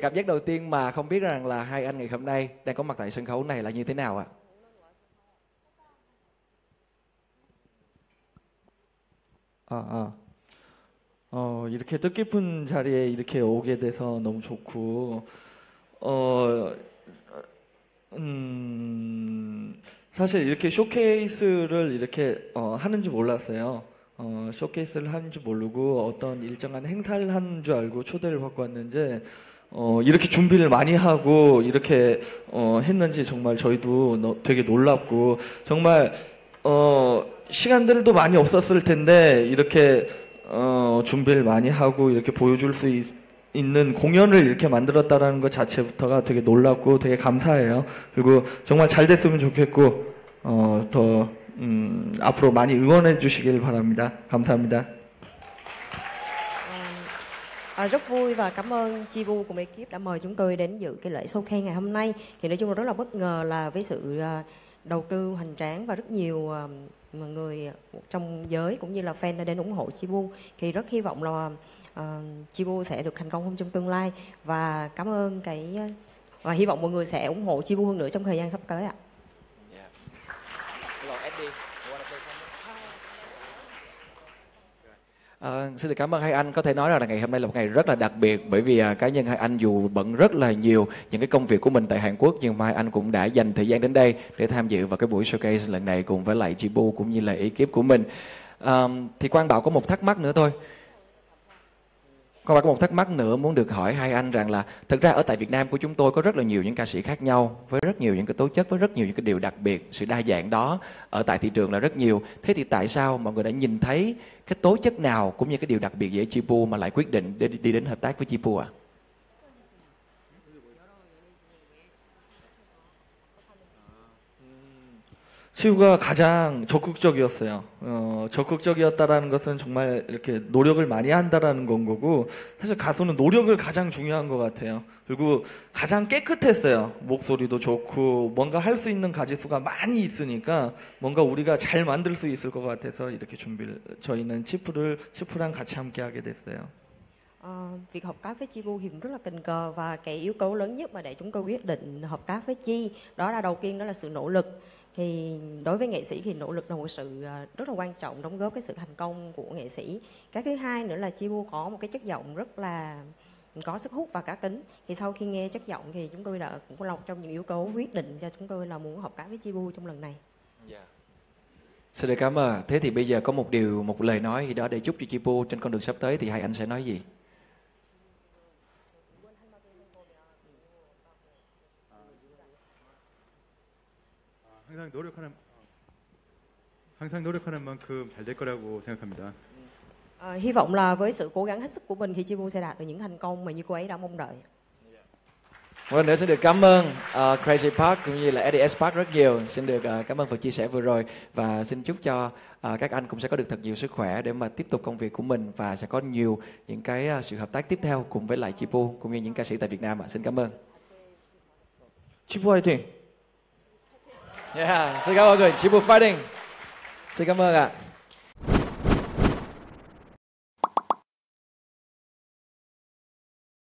cảm giác đầu tiên mà không biết rằng là hai anh ngày hôm nay đang có mặt tại sân khấu này là như thế nào ạ? 아, 아. 어, 이렇게 뜻깊은 자리에 이렇게 오게 돼서 너무 좋고, 어, 음, 사실 이렇게 쇼케이스를 이렇게 어, 하는지 몰랐어요. 어, 쇼케이스를 하는지 모르고 어떤 일정한 행사를 하는 줄 알고 초대를 받고 왔는데, 어, 이렇게 준비를 많이 하고 이렇게 어, 했는지 정말 저희도 너- 되게 놀랍고, 정말 어, 시간들도 많이 없었을 텐데 이렇게 어, 준비를 많이 하고 이렇게 보여줄 수 있, 는 공연을 이렇게 만들었다라는 것 자체부터가 되게 놀랍고 되게 감사해요. 그리고 정말 잘 됐으면 좋겠고 어, 더 음, 앞으로 많이 응원해 주시길 바랍니다. 감사합니다. À, rất vui và cảm ơn Chi Bu cùng ekip đã mời chúng tôi đến dự cái lễ showcase ngày hôm nay. Thì nói chung là rất là bất ngờ là với sự à, đầu tư hoành tráng và rất nhiều à, người trong giới cũng như là fan đã đến ủng hộ Chi Bu. Thì rất hy vọng là à, Chi Bu sẽ được thành công hơn trong tương lai và cảm ơn cái và hy vọng mọi người sẽ ủng hộ Chi Bu hơn nữa trong thời gian sắp tới ạ. Hello Eddie, you À, xin được cảm ơn hai anh. Có thể nói rằng là ngày hôm nay là một ngày rất là đặc biệt bởi vì à, cá nhân hai anh dù bận rất là nhiều những cái công việc của mình tại Hàn Quốc nhưng mà hai anh cũng đã dành thời gian đến đây để tham dự vào cái buổi showcase lần này cùng với lại Chibu cũng như là ekip của mình. À, thì Quang Bảo có một thắc mắc nữa thôi. Còn Bảo có một thắc mắc nữa muốn được hỏi hai anh rằng là thực ra ở tại Việt Nam của chúng tôi có rất là nhiều những ca sĩ khác nhau với rất nhiều những cái tố chất với rất nhiều những cái điều đặc biệt sự đa dạng đó ở tại thị trường là rất nhiều thế thì tại sao mọi người đã nhìn thấy cái tố chất nào cũng như cái điều đặc biệt về Chipu mà lại quyết định đi, đi đến hợp tác với Chipu ạ? 치우가 가장 적극적이었어요. 어, 적극적이었다라는 것은 정말 이렇게 노력을 많이 한다라는 건 거고, 사실 가수는 노력을 가장 중요한 것 같아요. 그리고 가장 깨끗했어요. 목소리도 좋고, 뭔가 할 수 있는 가지수가 많이 있으니까, 뭔가 우리가 잘 만들 수 있을 것 같아서 이렇게 준비를, 저희는 치프를, 치프랑 같이 함께 하게 됐어요. Ờ, việc hợp tác với Chi Bu thì cũng rất là tình cờ và cái yếu tố lớn nhất mà để chúng tôi quyết định hợp tác với Chi đó là đầu tiên đó là sự nỗ lực thì đối với nghệ sĩ thì nỗ lực là một sự à, rất là quan trọng đóng góp cái sự thành công của nghệ sĩ cái thứ hai nữa là Chi có một cái chất giọng rất là có sức hút và cá tính thì sau khi nghe chất giọng thì chúng tôi đã cũng là một trong những yếu tố quyết định cho chúng tôi là muốn hợp tác với Chi trong lần này dạ. Xin được cảm ơn. Thế thì bây giờ có một điều, một lời nói gì đó để chúc cho Chipu trên con đường sắp tới thì hai anh sẽ nói gì? 항상 노력하는 항상 노력하는 만큼 잘 될 거라고 생각합니다. Ờ, hy vọng là với sự cố gắng hết sức của mình thì Chi Bu sẽ đạt được những thành công mà như cô ấy đã mong đợi Một lần nữa xin được cảm ơn uh, Crazy Park cũng như là Eddie S Park rất nhiều. Xin được uh, cảm ơn phần chia sẻ vừa rồi và xin chúc cho uh, các anh cũng sẽ có được thật nhiều sức khỏe để mà tiếp tục công việc của mình và sẽ có nhiều những cái uh, sự hợp tác tiếp theo cùng với lại Chipu cũng như những ca sĩ tại Việt Nam ạ. Xin cảm ơn. 치프 화이팅! Yeah, xin cảm ơn người Chipu Fighting. Xin cảm ơn ạ.